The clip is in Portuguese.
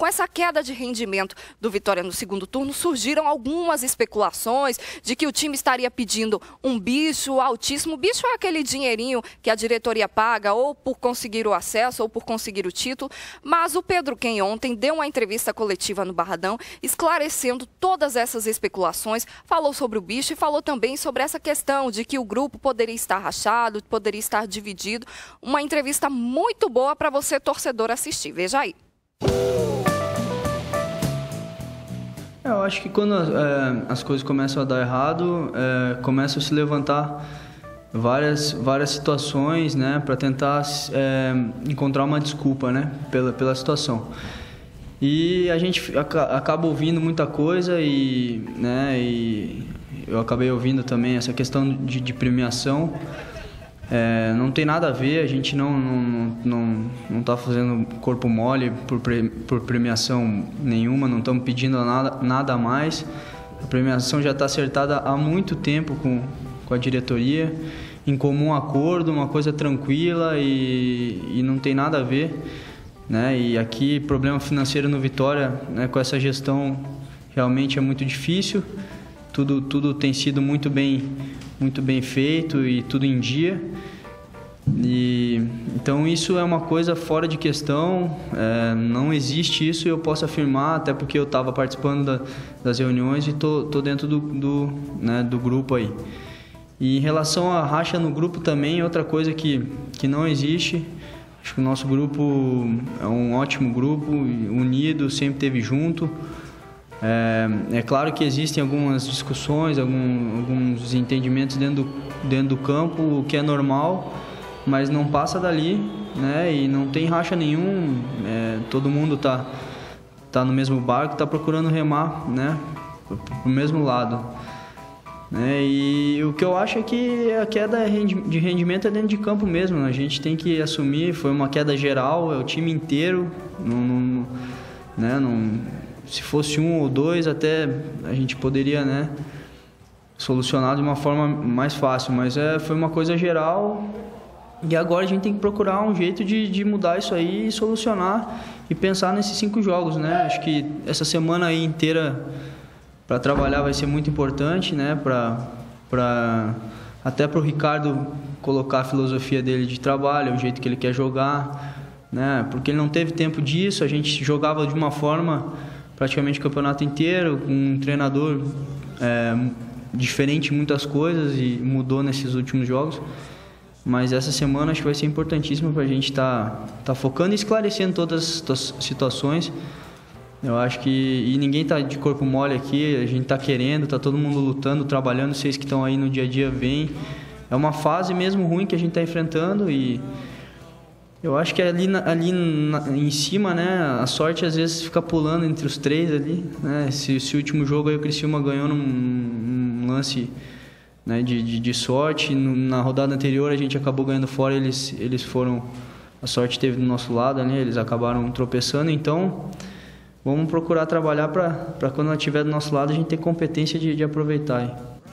Com essa queda de rendimento do Vitória no segundo turno, surgiram algumas especulações de que o time estaria pedindo um bicho altíssimo. Bicho é aquele dinheirinho que a diretoria paga ou por conseguir o acesso ou por conseguir o título. Mas o Pedro Quem ontem deu uma entrevista coletiva no Barradão, esclarecendo todas essas especulações, falou sobre o bicho e falou também sobre essa questão de que o grupo poderia estar rachado, poderia estar dividido. Uma entrevista muito boa para você, torcedor, assistir. Veja aí. Eu acho que quando é, as coisas começam a dar errado, é, começam a se levantar várias, várias situações, né, para tentar é, encontrar uma desculpa, né, pela, pela situação. E a gente acaba ouvindo muita coisa e, né, e eu acabei ouvindo também essa questão de, de premiação. É, não tem nada a ver, a gente não não não não está fazendo corpo mole por, pre, por premiação nenhuma, não estamos pedindo nada nada a mais. A premiação já está acertada há muito tempo com, com a diretoria, em comum acordo, uma coisa tranquila e, e não tem nada a ver. Né? E aqui, problema financeiro no Vitória, né, com essa gestão, realmente é muito difícil. Tudo, tudo tem sido muito bem, muito bem feito e tudo em dia. E, então isso é uma coisa fora de questão, é, não existe isso eu posso afirmar, até porque eu estava participando da, das reuniões e tô, tô dentro do, do, né, do grupo aí. E em relação à racha no grupo também, outra coisa que, que não existe, acho que o nosso grupo é um ótimo grupo, unido, sempre teve junto. É, é claro que existem algumas discussões, algum, alguns entendimentos dentro do, dentro do campo, o que é normal, mas não passa dali, né? E não tem racha nenhum, é, todo mundo tá, tá no mesmo barco, tá procurando remar, né? Pro mesmo lado. Né? E o que eu acho é que a queda de rendimento é dentro de campo mesmo. Né? A gente tem que assumir, foi uma queda geral, é o time inteiro. Não, não, né? não, se fosse um ou dois, até a gente poderia né, solucionar de uma forma mais fácil. Mas é, foi uma coisa geral e agora a gente tem que procurar um jeito de, de mudar isso aí e solucionar e pensar nesses cinco jogos, né? Acho que essa semana aí inteira para trabalhar vai ser muito importante, né? Para para até para o Ricardo colocar a filosofia dele de trabalho, o jeito que ele quer jogar, né? Porque ele não teve tempo disso, a gente jogava de uma forma praticamente o campeonato inteiro, com um treinador é, diferente em muitas coisas e mudou nesses últimos jogos. Mas essa semana acho que vai ser importantíssima para a gente estar tá, tá focando e esclarecendo todas as situações eu acho que e ninguém tá de corpo mole aqui, a gente tá querendo, tá todo mundo lutando, trabalhando, vocês que estão aí no dia a dia vêm. É uma fase mesmo ruim que a gente está enfrentando e eu acho que ali, ali em cima, né, a sorte às vezes fica pulando entre os três ali, né? Esse, esse último jogo aí o Criciúma ganhou num, num lance né, de, de, de sorte. Na rodada anterior a gente acabou ganhando fora, eles, eles foram. A sorte teve do nosso lado, né? Eles acabaram tropeçando, então vamos procurar trabalhar para quando ela estiver do nosso lado a gente ter competência de, de aproveitar.